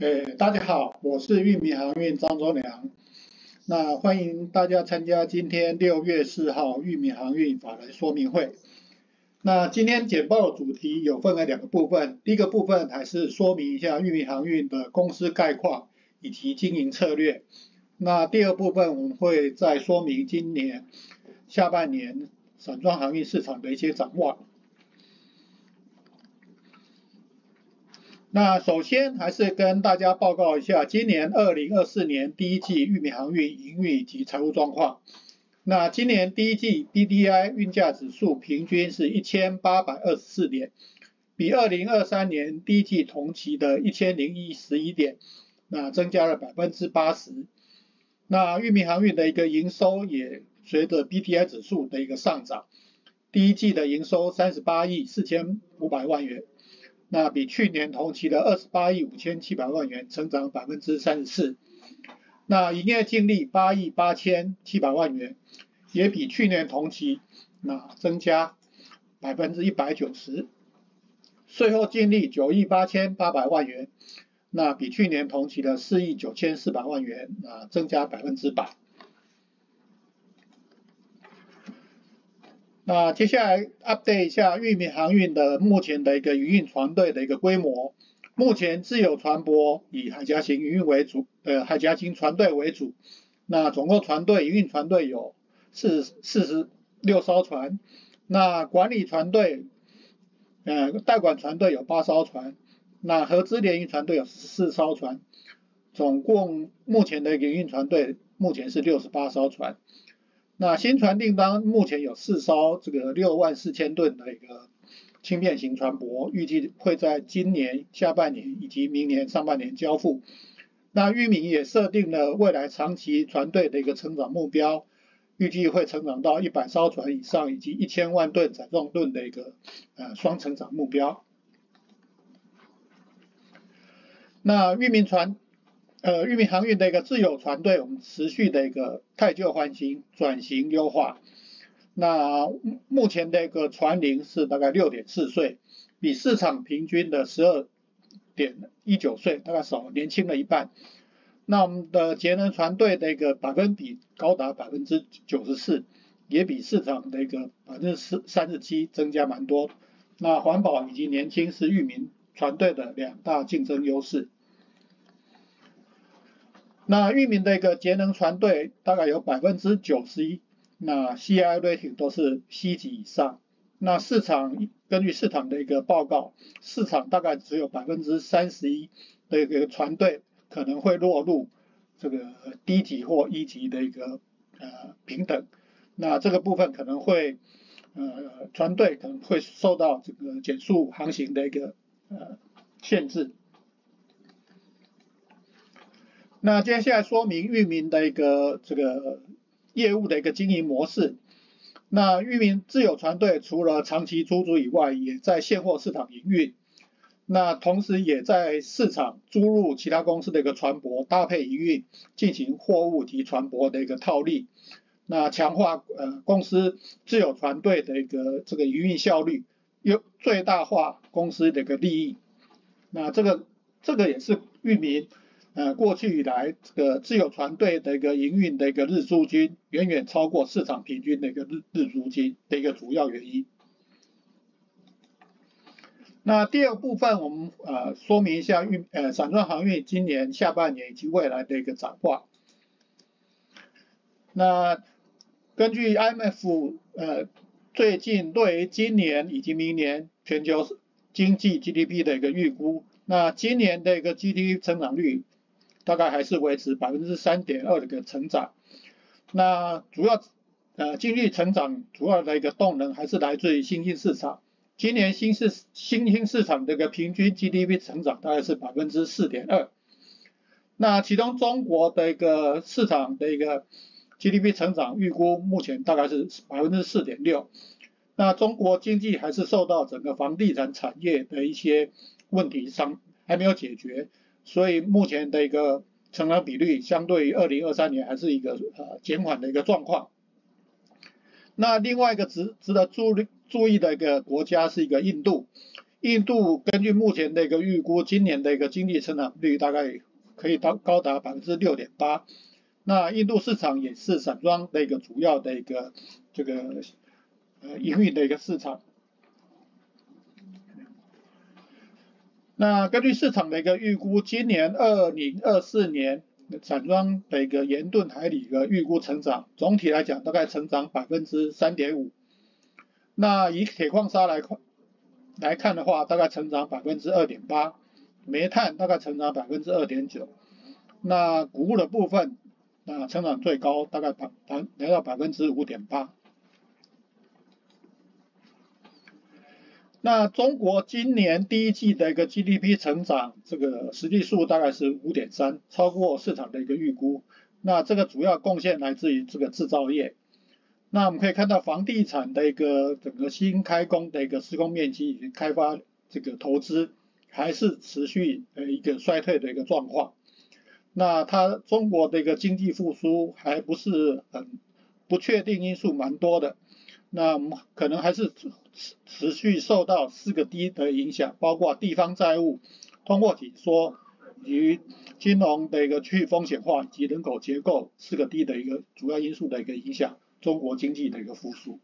诶，大家好，我是玉米航运张忠良。那欢迎大家参加今天六月四号玉米航运法人说明会。那今天简报主题有分为两个部分，第一个部分还是说明一下玉米航运的公司概况以及经营策略。那第二部分我们会再说明今年下半年散装航运市场的一些展望。那首先还是跟大家报告一下今年二零二四年第一季玉米航运营运以及财务状况。那今年第一季 BDI 运价指数平均是一千八百二十四点，比二零二三年第一季同期的一千零一十一点，那增加了百分之八十。那玉米航运的一个营收也随着 BDI 指数的一个上涨，第一季的营收三十八亿四千五百万元。那比去年同期的二十八亿五千七百万元成长百分之三十四，那营业净利八亿八千七百万元，也比去年同期那增加百分之一百九十，税后净利九亿八千八百万元，那比去年同期的四亿九千四百万元啊增加百分之百。那接下来 update 一下玉米航运的目前的一个营运船队的一个规模。目前自有船舶以海峡型营运为主，呃，海峡型船队为主。那总共船队营运船队有四四十六艘船。那管理船队，呃，代管船队有八艘船。那合资联营船队有十四艘船。总共目前的营运船队目前是六十八艘船。那新船订单目前有四艘，这个六万四千吨的一个轻便型船舶，预计会在今年下半年以及明年上半年交付。那裕民也设定了未来长期船队的一个成长目标，预计会成长到一百艘船以上，以及一千万吨载重吨的一个呃双成长目标。那裕民船。呃，裕民航运的一个自有船队，我们持续的一个汰旧换新、转型优化。那目前的一个船龄是大概六点四岁，比市场平均的十二点一九岁大概少年轻了一半。那我们的节能船队的一个百分比高达百分之九十四，也比市场的一个百分之四三十七增加蛮多。那环保以及年轻是裕民船队的两大竞争优势。那域名的一个节能船队大概有百分之九十一，那 CI rating 都是 C 级以上。那市场根据市场的一个报告，市场大概只有百分之三十一的一个船队可能会落入这个低级或一级的一个呃平等。那这个部分可能会呃船队可能会受到这个减速航行的一个呃限制。那接下来说明域名的一个这个业务的一个经营模式。那域名自有船队除了长期租租以外，也在现货市场营运。那同时也在市场租入其他公司的一个船舶，搭配营运，进行货物及船舶的一个套利。那强化呃公司自有船队的一个这个营运效率，又最大化公司的一个利益。那这个这个也是域名。呃，过去以来，这个自有船队的一个营运的一个日租金，远远超过市场平均的一个日日租金的一个主要原因。那第二部分，我们呃说明一下运呃散装航运今年下半年以及未来的一个展望。那根据 IMF 呃最近对于今年以及明年全球经济 GDP 的一个预估，那今年的一个 GDP 增长率。大概还是维持百分之三点二的一个成长，那主要呃经济成长主要的一个动能还是来自于新兴市场，今年新市新兴市场这个平均 GDP 成长大概是百分之四点二，那其中中国的一个市场的一个 GDP 成长预估目前大概是百分之四点六，那中国经济还是受到整个房地产产业的一些问题上还没有解决。所以目前的一个成长比率，相对于二零二三年还是一个呃减缓的一个状况。那另外一个值值得注意注意的一个国家是一个印度，印度根据目前的一个预估，今年的一个经济成长率大概可以到高达百分之六点八。那印度市场也是散装的一个主要的一个这个呃营运的一个市场。那根据市场的一个预估，今年二零二四年散装的一个盐吨海里的预估成长，总体来讲大概成长百分之三点五。那以铁矿砂来看来看的话，大概成长百分之二点八，煤炭大概成长百分之二点九。那谷物的部分，那成长最高，大概百百来到百分之五点八。那中国今年第一季的一个 GDP 成长，这个实际数大概是五点三，超过市场的一个预估。那这个主要贡献来自于这个制造业。那我们可以看到房地产的一个整个新开工的一个施工面积以及开发这个投资，还是持续呃一个衰退的一个状况。那它中国的一个经济复苏还不是很不确定因素蛮多的。那可能还是持续受到四个低的影响，包括地方债务、通货紧缩与金融的一个去风险化以及人口结构四个低的一个主要因素的一个影响，中国经济的一个复苏。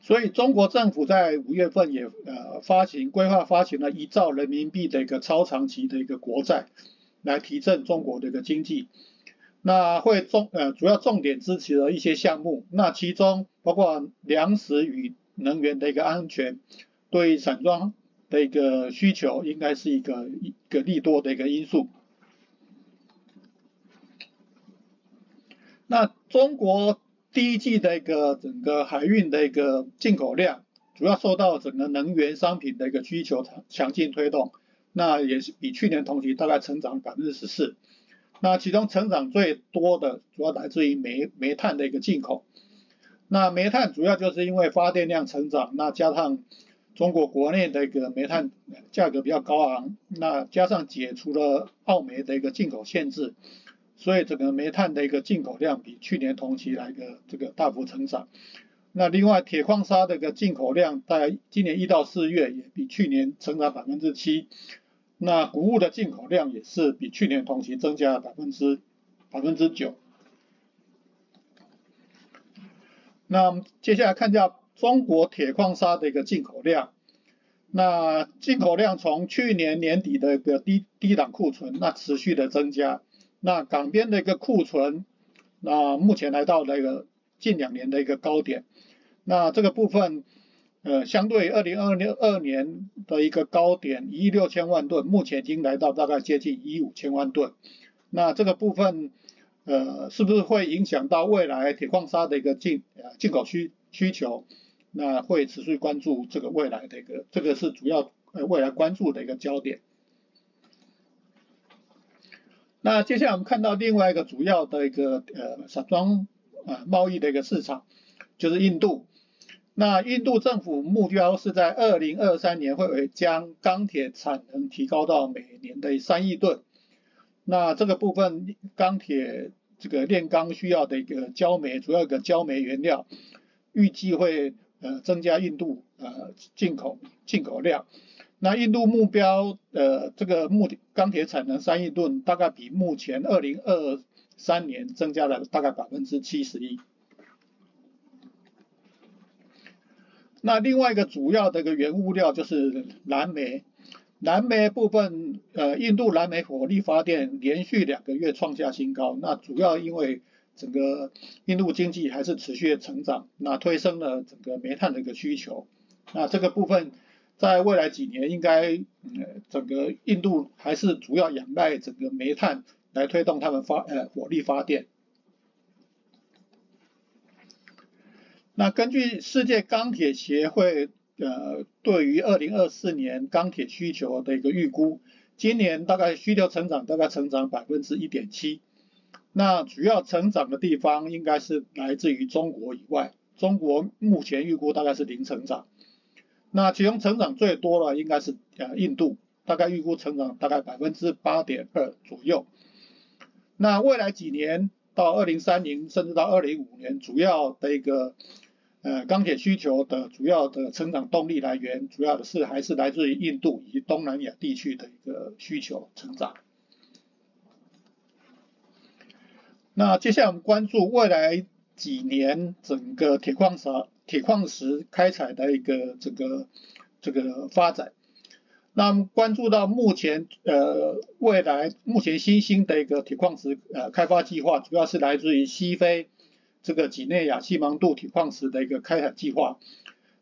所以中国政府在五月份也呃发行规划发行了一兆人民币的一个超长期的一个国债，来提振中国的一个经济。那会重呃主要重点支持了一些项目，那其中包括粮食与能源的一个安全，对散装的一个需求应该是一个一个利多的一个因素。那中国第一季的一个整个海运的一个进口量，主要受到整个能源商品的一个需求强强劲推动，那也是比去年同期大概成长百分之十四。那其中成长最多的主要来自于煤煤炭的一个进口。那煤炭主要就是因为发电量成长，那加上中国国内的一个煤炭价格比较高昂，那加上解除了澳煤的一个进口限制，所以整个煤炭的一个进口量比去年同期来个这个大幅成长。那另外铁矿砂的一个进口量在今年一到四月也比去年成长百分之七。那谷物的进口量也是比去年同期增加了百分之百分之九。那接下来看一下中国铁矿砂的一个进口量。那进口量从去年年底的一个低低档库存，那持续的增加。那港边的一个库存，那目前来到那个近两年的一个高点。那这个部分。呃，相对二零二六二年的一个高点一亿六千万吨，目前已经来到大概接近一亿五千万吨。那这个部分，呃，是不是会影响到未来铁矿砂的一个进呃进口需需求？那会持续关注这个未来的一个，这个是主要呃未来关注的一个焦点。那接下来我们看到另外一个主要的一个呃散装啊贸易的一个市场，就是印度。那印度政府目标是在二零二三年会将钢铁产能提高到每年的三亿吨。那这个部分钢铁这个炼钢需要的一个焦煤，主要一个焦煤原料，预计会呃增加印度呃进口进口量。那印度目标呃这个目的钢铁产能三亿吨，大概比目前二零二三年增加了大概百分之七十一。那另外一个主要的一个原物料就是蓝煤，蓝煤部分，呃，印度蓝煤火力发电连续两个月创下新高，那主要因为整个印度经济还是持续的成长，那推升了整个煤炭的一个需求，那这个部分在未来几年应该，呃，整个印度还是主要仰赖整个煤炭来推动他们发，呃，火力发电。那根据世界钢铁协会呃对于二零二四年钢铁需求的一个预估，今年大概需求成长大概成长百分之一点七，那主要成长的地方应该是来自于中国以外，中国目前预估大概是零成长，那其中成长最多的应该是呃印度，大概预估成长大概百分之八点二左右，那未来几年到二零三零甚至到二零五年，主要的一个呃钢铁需求的主要的成长动力来源，主要的是还是来自于印度以及东南亚地区的一个需求成长。那接下来我们关注未来几年整个铁矿石铁矿石开采的一个整个这个发展。那关注到目前呃未来目前新兴的一个铁矿石呃开发计划，主要是来自于西非这个几内亚西芒度铁矿石的一个开采计划。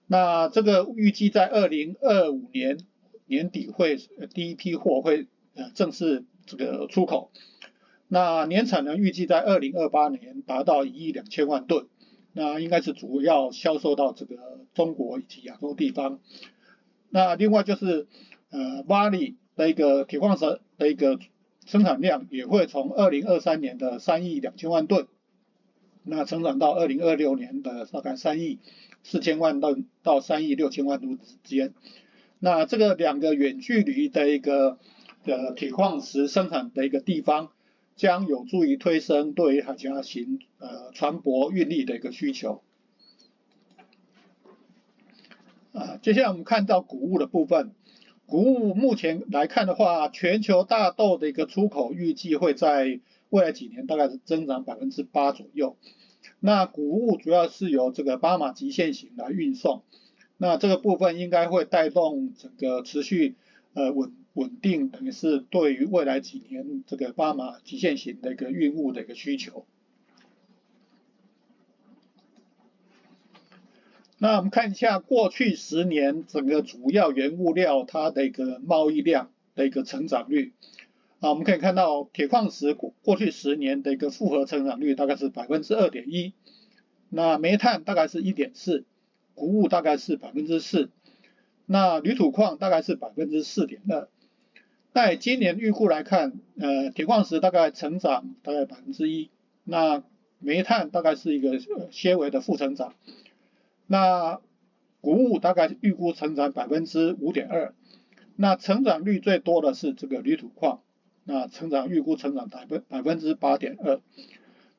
那这个预计在二零二五年年底会第一批货会呃正式这个出口。那年产能预计在二零二八年达到一亿两千万吨，那应该是主要销售到这个中国以及亚洲地方。那另外就是呃，巴黎的一个铁矿石的一个生产量也会从二零二三年的三亿两千万吨，那成长到二零二六年的大概三亿四千万吨到三亿六千万吨之间。那这个两个远距离的一个呃铁矿石生产的一个地方。将有助于推升对于海峡型呃船舶运力的一个需求。啊，接下来我们看到谷物的部分，谷物目前来看的话，全球大豆的一个出口预计会在未来几年大概是增长百分之八左右。那谷物主要是由这个巴马极限型来运送，那这个部分应该会带动整个持续呃稳。稳定等于是对于未来几年这个巴马极限型的一个运物的一个需求。那我们看一下过去十年整个主要原物料它的一个贸易量的一个成长率啊，我们可以看到铁矿石过过去十年的一个复合成长率大概是百分之二点一，那煤炭大概是一点四，谷物大概是百分之四，那铝土矿大概是百分之四点二。在今年预估来看，呃，铁矿石大概成长大概百分之一，那煤炭大概是一个些微的负成长，那谷物大概预估成长百分之五点二，那成长率最多的是这个铝土矿，那成长预估成长百分百分之八点二，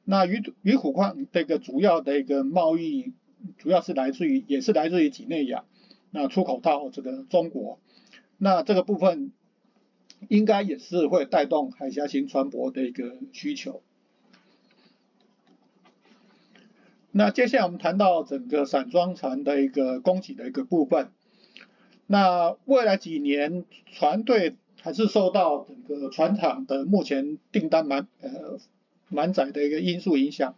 那鱼鱼骨矿这个主要的一个贸易主要是来自于也是来自于几内亚，那出口到这个中国，那这个部分。应该也是会带动海峡型船舶的一个需求。那接下来我们谈到整个散装船的一个供给的一个部分。那未来几年船队还是受到整个船厂的目前订单满呃满载的一个因素影响。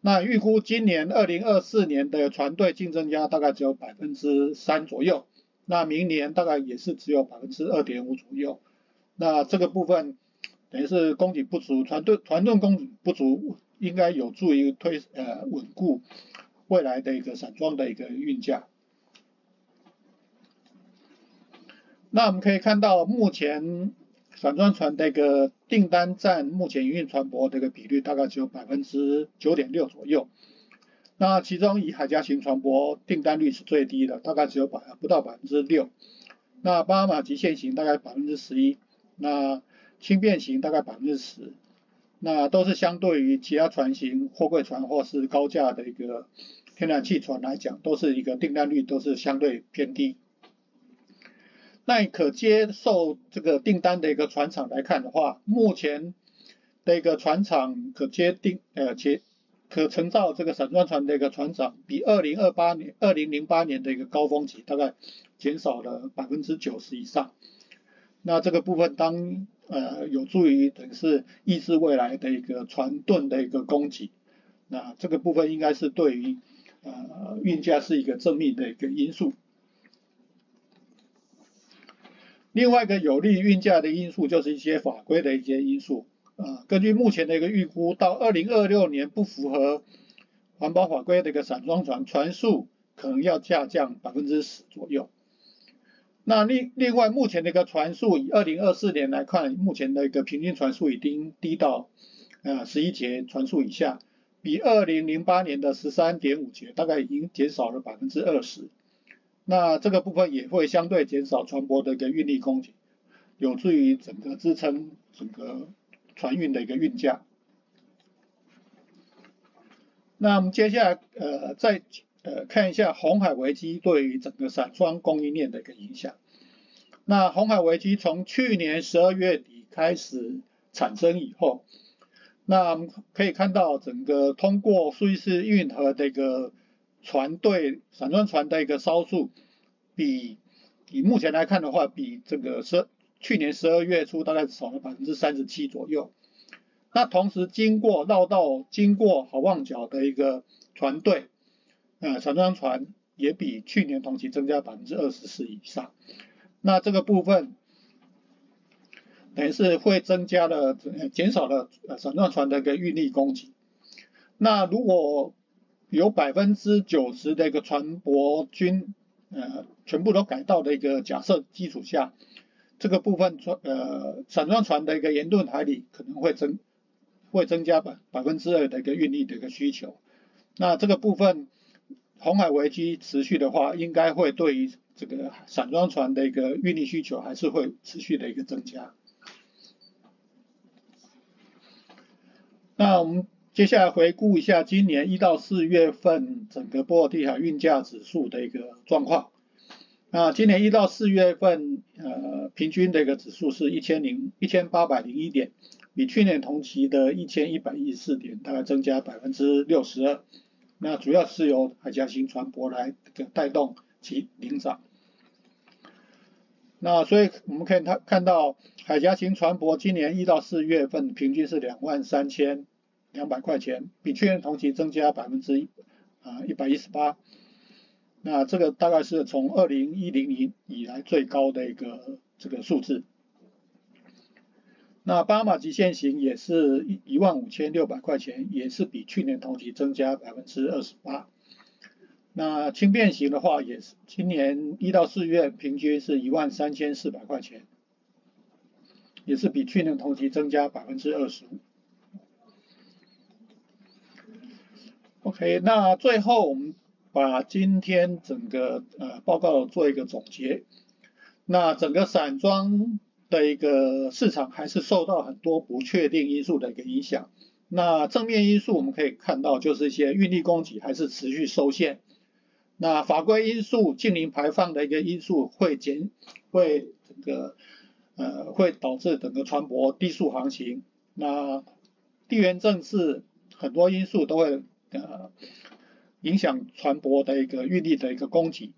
那预估今年二零二四年的船队竞争压大概只有百分之三左右，那明年大概也是只有百分之二点五左右。那这个部分等于是供给不足，船队船队供给不足，应该有助于推呃稳固未来的一个散装的一个运价。那我们可以看到，目前散装船的一个订单占目前营运船舶的一个比率大概只有百分之九点六左右。那其中以海家型船舶订单率是最低的，大概只有百不到百分之六。那巴马极限型大概百分之十一。那轻便型大概百分之十，那都是相对于其他船型、货柜船或是高价的一个天然气船来讲，都是一个订单率都是相对偏低。那可接受这个订单的一个船厂来看的话，目前的一个船厂可接订呃接可承造这个散装船的一个船厂，比二零二八年、二零零八年的一个高峰期大概减少了百分之九十以上。那这个部分当呃有助于等于是抑制未来的一个船吨的一个供给，那这个部分应该是对于呃运价是一个正面的一个因素。另外一个有利运价的因素就是一些法规的一些因素啊，根据目前的一个预估，到二零二六年不符合环保法规的一个散装船船数可能要下降百分之十左右。那另另外，目前的一个船速，以二零二四年来看，目前的一个平均船速已经低到呃十一节船速以下，比二零零八年的十三点五节大概已经减少了百分之二十。那这个部分也会相对减少船舶的一个运力供给，有助于整个支撑整个船运的一个运价。那我们接下来呃再呃看一下红海危机对于整个散装供应链的一个影响。那红海危机从去年十二月底开始产生以后，那可以看到整个通过苏伊士运河的一个船队散装船的一个艘数，比以目前来看的话，比这个十去年十二月初大概少了百分之三十七左右。那同时经过绕道经过好望角的一个船队，呃，散装船也比去年同期增加百分之二十四以上。那这个部分等于是会增加了，减少了呃散装船的一个运力供给。那如果有百分之九十的一个船舶均呃全部都改道的一个假设基础下，这个部分船呃散装船的一个盐吨海里可能会增会增加百百分之二的一个运力的一个需求。那这个部分红海危机持续的话，应该会对于这个散装船的一个运力需求还是会持续的一个增加。那我们接下来回顾一下今年一到四月份整个波罗的海运价指数的一个状况。那今年一到四月份，呃，平均的一个指数是一千零一千八百零一点，比去年同期的一千一百一十四点大概增加百分之六十二。那主要是由海峡型船舶来带动。其领涨，那所以我们可以看看到海峡型船舶今年一到四月份平均是两万三千两百块钱，比去年同期增加百分之啊一百一十八。那这个大概是从二零一零年以来最高的一个这个数字。那巴马极限型也是一一万五千六百块钱，也是比去年同期增加百分之二十八。那轻便型的话，也是今年一到四月平均是一万三千四百块钱，也是比去年同期增加百分之二十五。OK，那最后我们把今天整个呃报告做一个总结。那整个散装的一个市场还是受到很多不确定因素的一个影响。那正面因素我们可以看到，就是一些运力供给还是持续受限。那法规因素、近零排放的一个因素会减，会这个呃会导致整个船舶低速航行。那地缘政治很多因素都会呃影响船舶的一个运力的一个供给。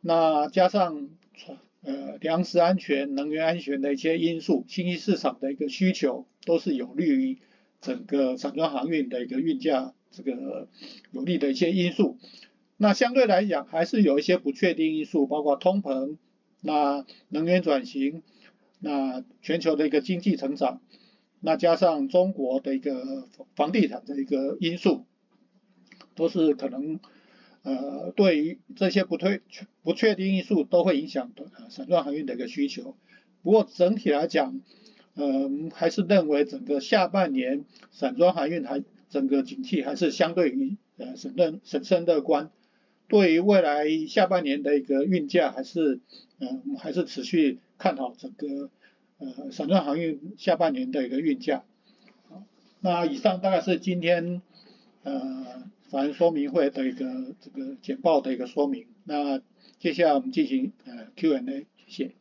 那加上船呃粮食安全、能源安全的一些因素，新兴市场的一个需求都是有利于整个散装航运的一个运价这个有利的一些因素。那相对来讲，还是有一些不确定因素，包括通膨、那能源转型、那全球的一个经济成长，那加上中国的一个房地产的一个因素，都是可能呃对于这些不推不确定因素都会影响的散装航运的一个需求。不过整体来讲，呃还是认为整个下半年散装航运还整个景气还是相对于呃审慎审慎乐观。对于未来下半年的一个运价，还是嗯还是持续看好整个呃散装航运下半年的一个运价。那以上大概是今天呃法人说明会的一个这个简报的一个说明。那接下来我们进行呃 Q&A，谢谢。